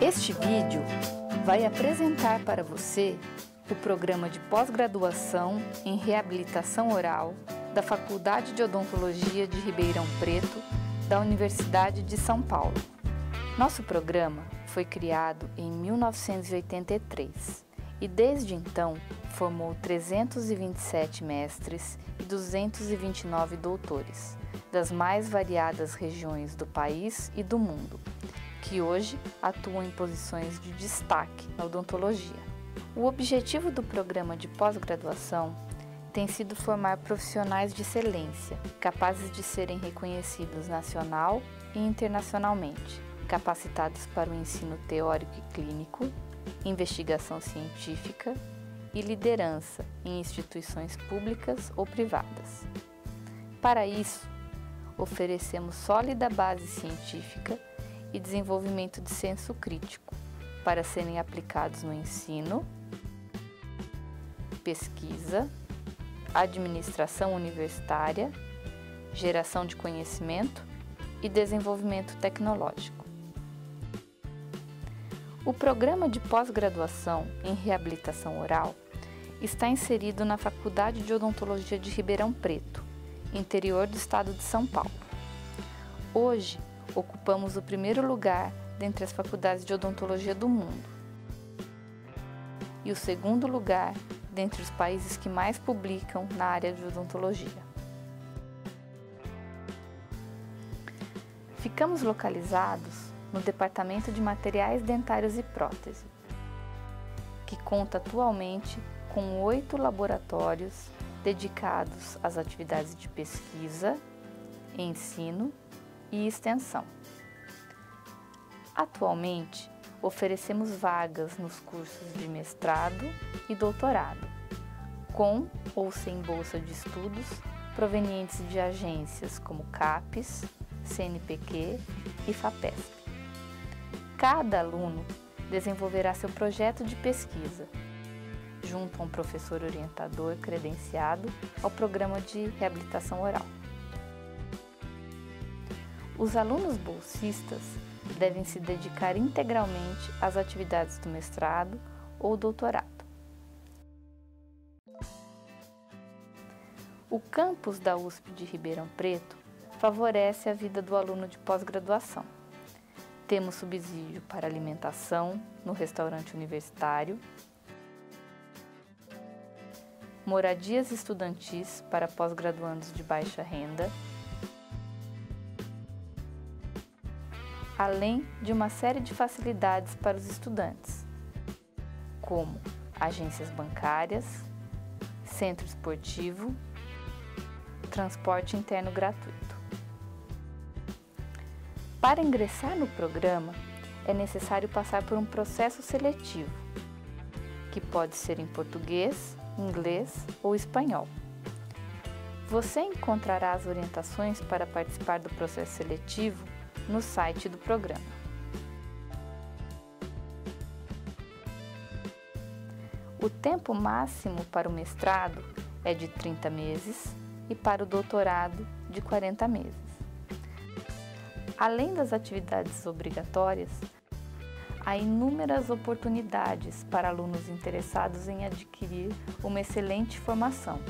Este vídeo vai apresentar para você o programa de pós-graduação em reabilitação oral da Faculdade de Odontologia de Ribeirão Preto, da Universidade de São Paulo. Nosso programa foi criado em 1983 e desde então formou 327 mestres e 229 doutores das mais variadas regiões do país e do mundo, que hoje atuam em posições de destaque na odontologia. O objetivo do programa de pós-graduação tem sido formar profissionais de excelência, capazes de serem reconhecidos nacional e internacionalmente, capacitados para o ensino teórico e clínico, investigação científica e liderança em instituições públicas ou privadas. Para isso, oferecemos sólida base científica e desenvolvimento de senso crítico para serem aplicados no ensino, pesquisa, administração universitária, geração de conhecimento e desenvolvimento tecnológico. O programa de pós-graduação em reabilitação oral está inserido na Faculdade de Odontologia de Ribeirão Preto, interior do estado de São Paulo. Hoje, ocupamos o primeiro lugar dentre as faculdades de odontologia do mundo e o segundo lugar dentre os países que mais publicam na área de odontologia. Ficamos localizados no Departamento de Materiais Dentários e Prótese, que conta atualmente com oito laboratórios dedicados às atividades de pesquisa, ensino e extensão. Atualmente, oferecemos vagas nos cursos de mestrado e doutorado, com ou sem bolsa de estudos provenientes de agências como CAPES, CNPq e FAPESP. Cada aluno desenvolverá seu projeto de pesquisa, junto a um professor orientador credenciado ao programa de reabilitação oral. Os alunos bolsistas devem se dedicar integralmente às atividades do mestrado ou doutorado. O campus da USP de Ribeirão Preto favorece a vida do aluno de pós-graduação. Temos subsídio para alimentação no restaurante universitário, moradias estudantis para pós-graduandos de baixa renda além de uma série de facilidades para os estudantes, como agências bancárias, centro esportivo, transporte interno gratuito. Para ingressar no programa, é necessário passar por um processo seletivo, que pode ser em português, inglês ou espanhol. Você encontrará as orientações para participar do processo seletivo no site do programa. O tempo máximo para o mestrado é de 30 meses e para o doutorado de 40 meses. Além das atividades obrigatórias, há inúmeras oportunidades para alunos interessados em adquirir uma excelente formação,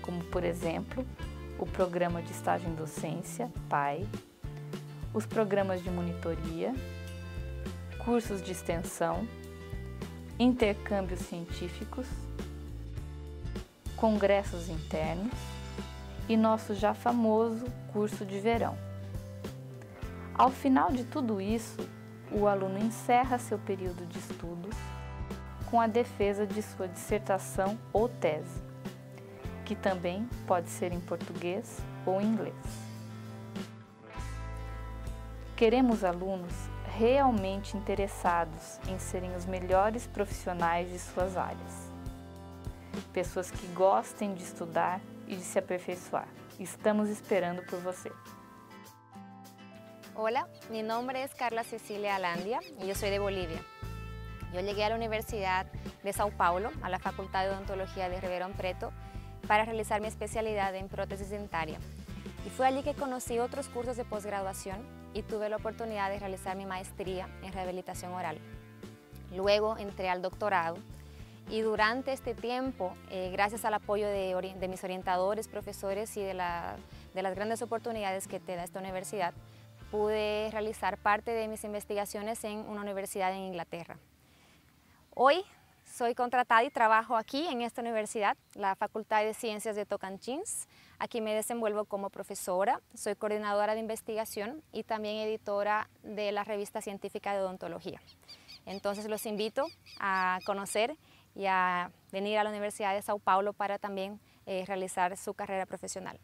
como, por exemplo, o Programa de Estágio em Docência, PAI, os programas de monitoria, cursos de extensão, intercâmbios científicos, congressos internos e nosso já famoso curso de verão. Ao final de tudo isso, o aluno encerra seu período de estudos com a defesa de sua dissertação ou tese que também pode ser em português ou em inglês. Queremos alunos realmente interessados em serem os melhores profissionais de suas áreas. Pessoas que gostem de estudar e de se aperfeiçoar. Estamos esperando por você. Hola, mi nombre es Carla Cecilia Alandia y yo soy de Bolivia. Yo llegué a la Universidad de Sao Paulo, a la Facultad de Odontología de Ribeirão Preto, para realizar mi especialidad en prótesis dentaria. Y fue allí que conocí otros cursos de posgraduación y tuve la oportunidad de realizar mi maestría en rehabilitación oral. Luego entré al doctorado y durante este tiempo, eh, gracias al apoyo de, de, mis orientadores, profesores y de, la, de las grandes oportunidades que te da esta universidad, pude realizar parte de mis investigaciones en una universidad en Inglaterra. Hoy soy contratada y trabajo aquí en esta universidad, la Facultad de Ciencias de Tocantins. Aquí me desenvuelvo como profesora, soy coordinadora de investigación y también editora de la revista científica de odontología. Entonces los invito a conocer y a venir a la Universidad de Sao Paulo para también eh, realizar su carrera profesional.